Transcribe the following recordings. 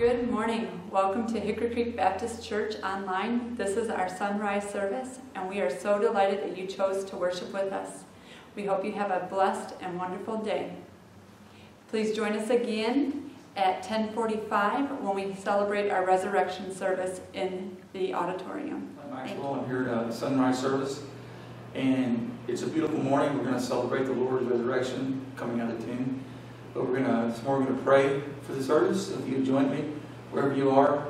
Good morning. Welcome to Hickory Creek Baptist Church online. This is our sunrise service, and we are so delighted that you chose to worship with us. We hope you have a blessed and wonderful day. Please join us again at 1045 when we celebrate our resurrection service in the auditorium. I'm Maxwell. I'm here at uh, a sunrise service, and it's a beautiful morning. We're going to celebrate the Lord's resurrection coming out of 10. But we're going to, this morning, we're going to pray for the service. If you join me, wherever you are,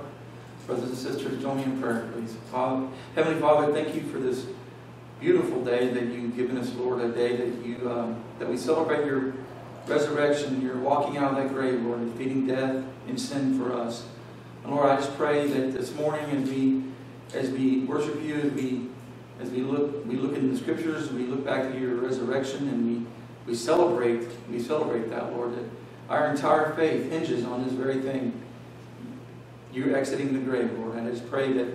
brothers and sisters, join me in prayer, please. Father, Heavenly Father, thank you for this beautiful day that you've given us, Lord, a day that you um, that we celebrate your resurrection, you're walking out of that grave, Lord, defeating death and sin for us. And Lord, I just pray that this morning as we as we worship you, as we as we look we look into the scriptures, we look back to your resurrection and we, we celebrate we celebrate that, Lord, that our entire faith hinges on this very thing. You exiting the grave, Lord. I just pray that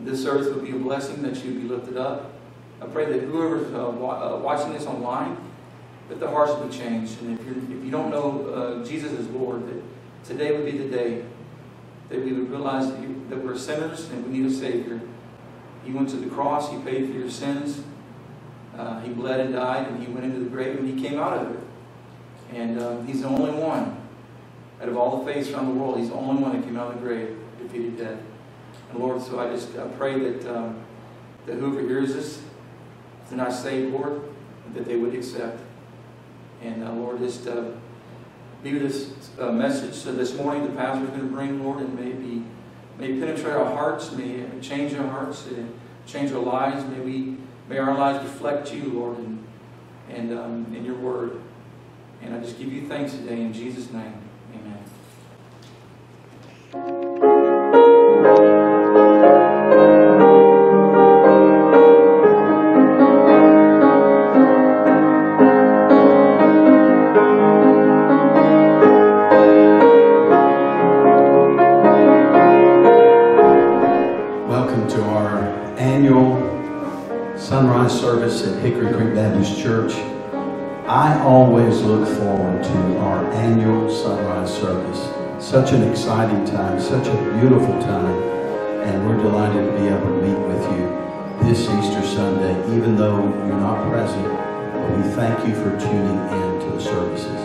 this service would be a blessing, that you'd be lifted up. I pray that whoever's uh, wa- uh, watching this online, that the hearts will be changed. And if, you're, if you don't know uh, Jesus as Lord, that today would be the day that we would realize that, you, that we're sinners and we need a Savior. He went to the cross, He paid for your sins, uh, He bled and died, and He went into the grave and He came out of it. And um, He's the only one out of all the faiths around the world, He's the only one that came out of the grave, defeated death. And Lord, so I just I pray that, um, that whoever hears this, if they're not saved, Lord, that they would accept. And uh, Lord, just uh, be with this uh, message so this morning the pastor is going to bring, Lord, and may be, may penetrate our hearts, may change our hearts, and change our lives. May we, may our lives reflect you, Lord, and and um, in your word. And I just give you thanks today in Jesus' name. Forward to our annual sunrise service. Such an exciting time, such a beautiful time, and we're delighted to be able to meet with you this Easter Sunday, even though you're not present. But we thank you for tuning in to the services.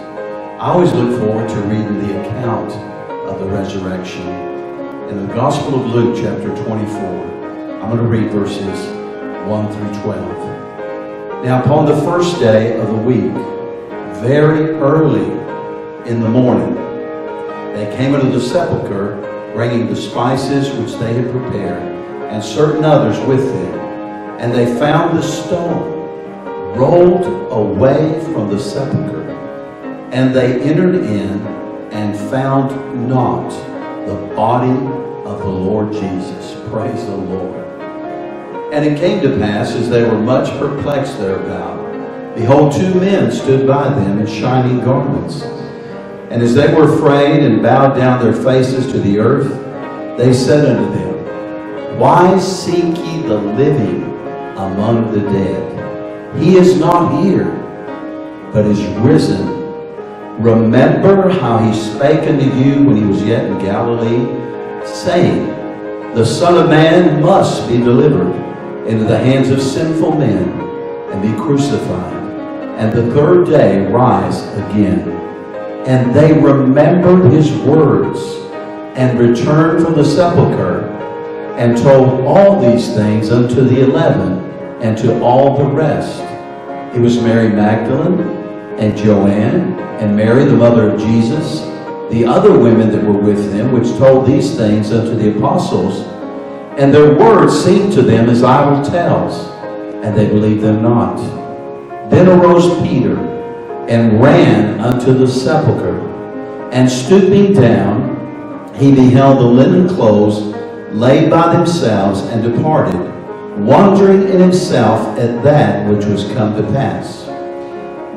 I always look forward to reading the account of the resurrection in the Gospel of Luke, chapter 24. I'm going to read verses 1 through 12. Now, upon the first day of the week, very early in the morning, they came into the sepulchre, bringing the spices which they had prepared, and certain others with them. And they found the stone rolled away from the sepulchre. And they entered in and found not the body of the Lord Jesus. Praise the Lord. And it came to pass, as they were much perplexed thereabout, behold, two men stood by them in shining garments. And as they were afraid and bowed down their faces to the earth, they said unto them, Why seek ye the living among the dead? He is not here, but is risen. Remember how he spake unto you when he was yet in Galilee, saying, The Son of Man must be delivered into the hands of sinful men and be crucified, and the third day rise again. And they remembered his words and returned from the sepulchre and told all these things unto the eleven and to all the rest. It was Mary Magdalene and Joanna and Mary, the mother of Jesus, the other women that were with them, which told these things unto the apostles. And their words seemed to them as idle tales, and they believed them not. Then arose Peter and ran unto the sepulchre, and stooping down, he beheld the linen clothes laid by themselves, and departed, wondering in himself at that which was come to pass.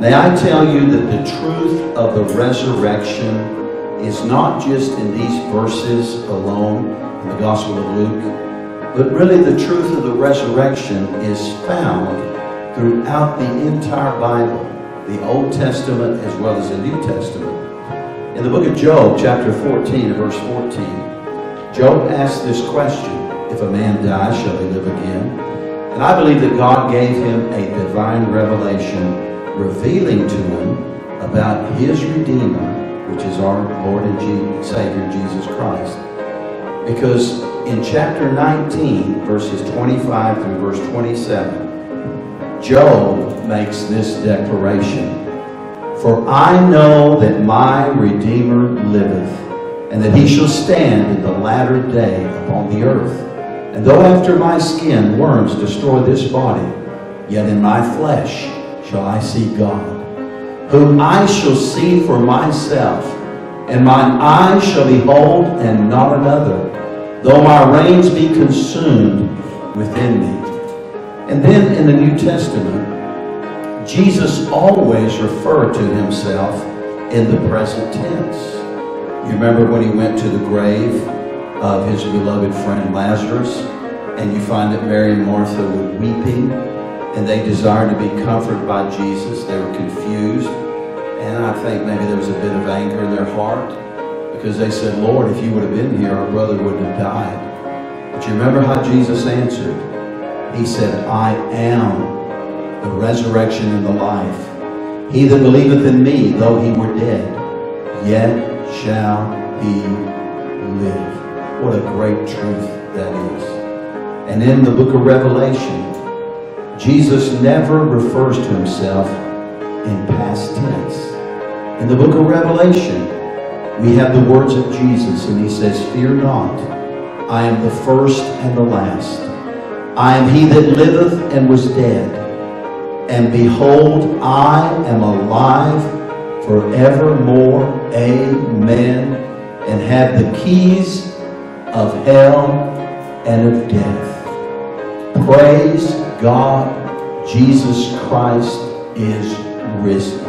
May I tell you that the truth of the resurrection is not just in these verses alone in the Gospel of Luke, but really the truth of the resurrection is found throughout the entire Bible, the Old Testament as well as the New Testament. In the book of Job, chapter 14, verse 14, Job asked this question If a man dies, shall he live again? And I believe that God gave him a divine revelation revealing to him about his Redeemer, which is our Lord and Savior Jesus Christ. Because in chapter 19, verses 25 through verse 27, Job makes this declaration For I know that my Redeemer liveth, and that he shall stand in the latter day upon the earth. And though after my skin worms destroy this body, yet in my flesh shall I see God. whom I shall see for myself, and mine eyes shall behold and not another, though my reins be consumed within me. And then in the New Testament, Jesus always referred to himself in the present tense. You remember when he went to the grave of his beloved friend Lazarus, and you find that Mary and Martha were weeping, and they desired to be comforted by Jesus. They were confused, and I think maybe there was a bit of anger in their heart because they said, Lord, if you would have been here, our brother wouldn't have died. But you remember how Jesus answered? He said, I am the resurrection and the life. He that believeth in me, though he were dead, yet shall he live. What a great truth that is. And in the book of Revelation, Jesus never refers to himself in past tense. In the book of Revelation, we have the words of Jesus, and he says, Fear not, I am the first and the last. I am he that liveth and was dead. And behold, I am alive forevermore. Amen. And have the keys of hell and of death. Praise God, Jesus Christ is risen.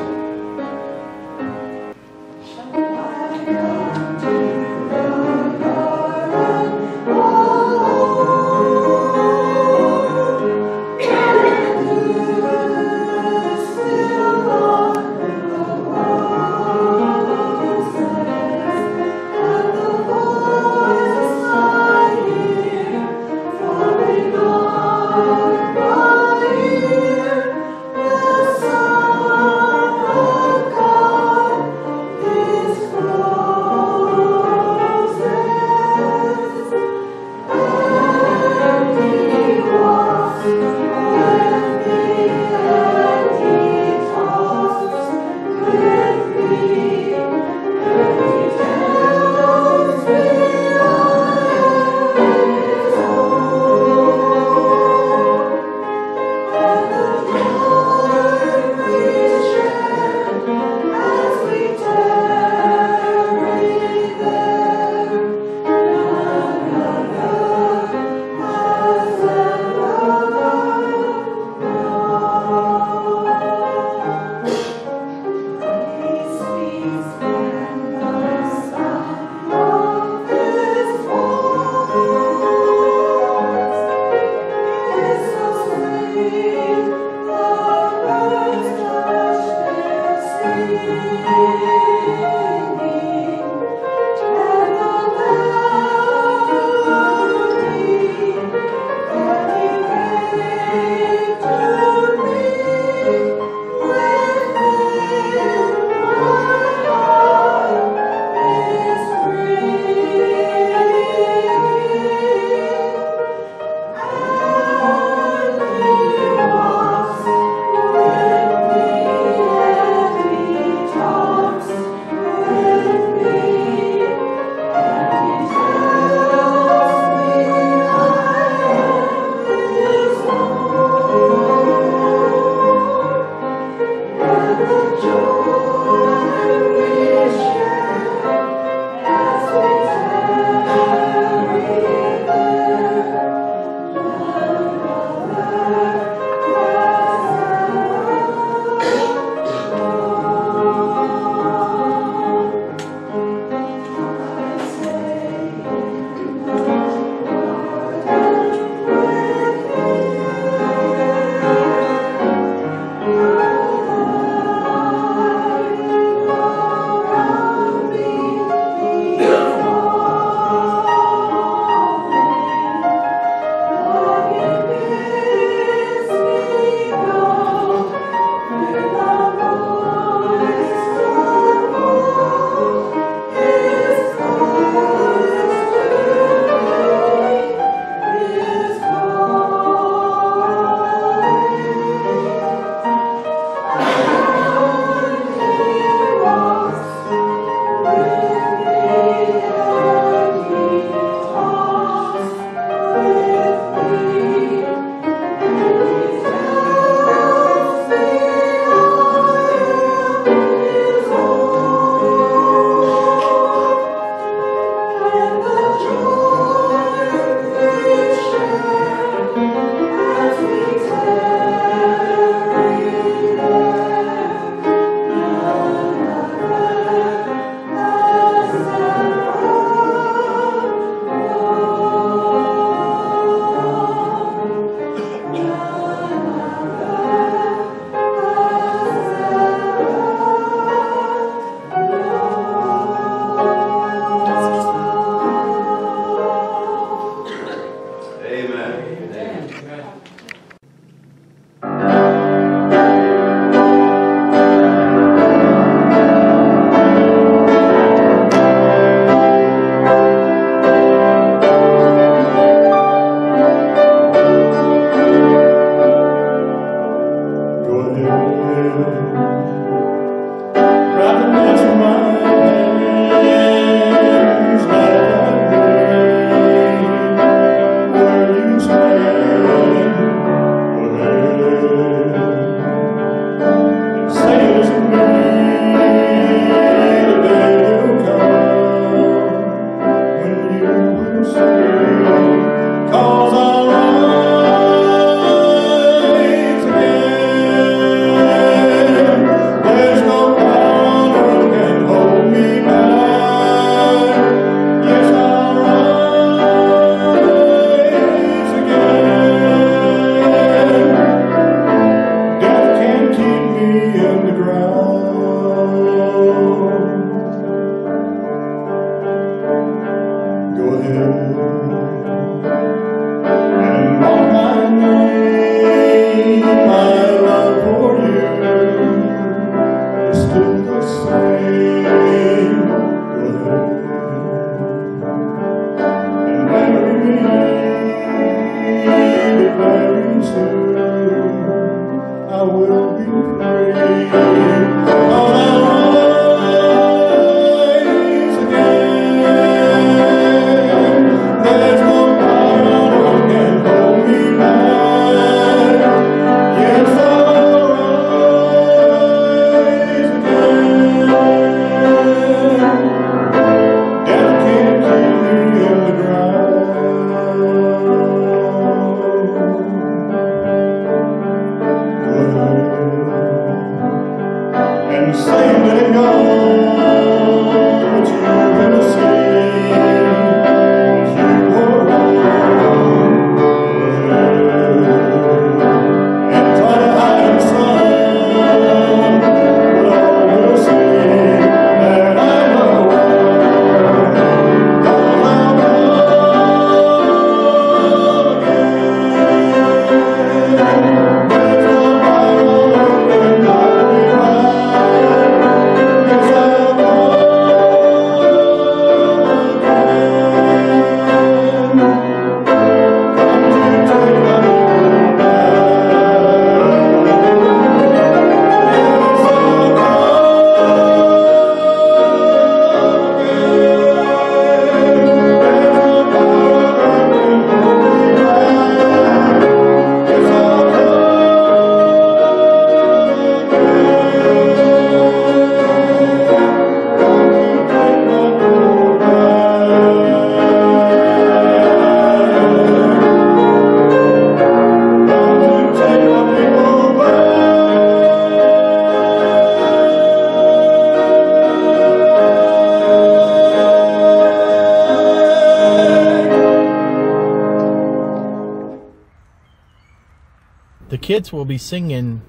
Kids will be singing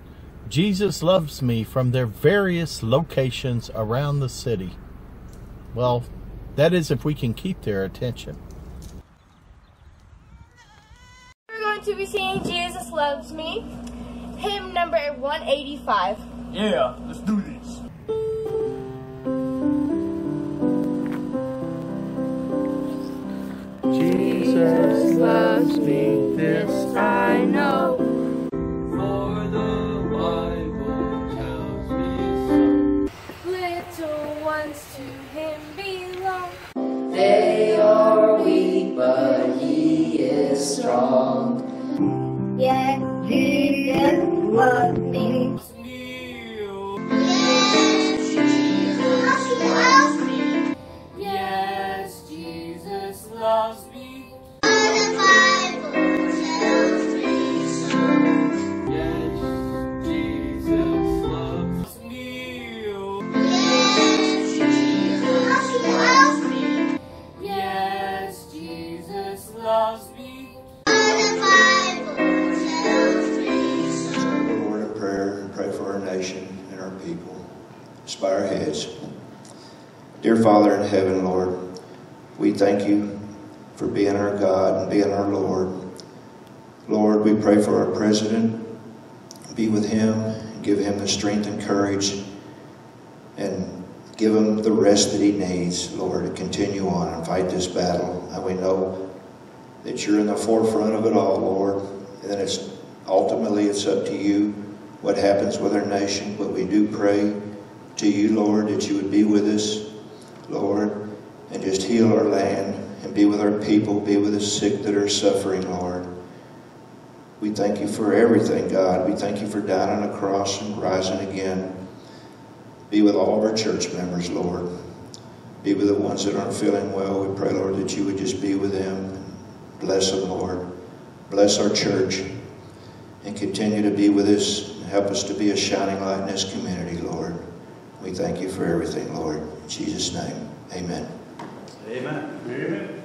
Jesus Loves Me from their various locations around the city. Well, that is if we can keep their attention. We're going to be singing Jesus Loves Me, hymn number 185. Yeah, let's do this. They are weak, but he is strong. Yet he is loving. Being our God and being our Lord. Lord, we pray for our president. Be with him, give him the strength and courage, and give him the rest that he needs, Lord, to continue on and fight this battle. And we know that you're in the forefront of it all, Lord, and that it's ultimately it's up to you what happens with our nation. But we do pray to you, Lord, that you would be with us, Lord, and just heal our land and be with our people, be with the sick that are suffering, Lord. We thank you for everything, God. We thank you for dying on the cross and rising again. Be with all of our church members, Lord. Be with the ones that aren't feeling well. We pray, Lord, that you would just be with them. Bless them, Lord. Bless our church and continue to be with us help us to be a shining light in this community, Lord. We thank you for everything, Lord. In Jesus' name, Amen. Amen.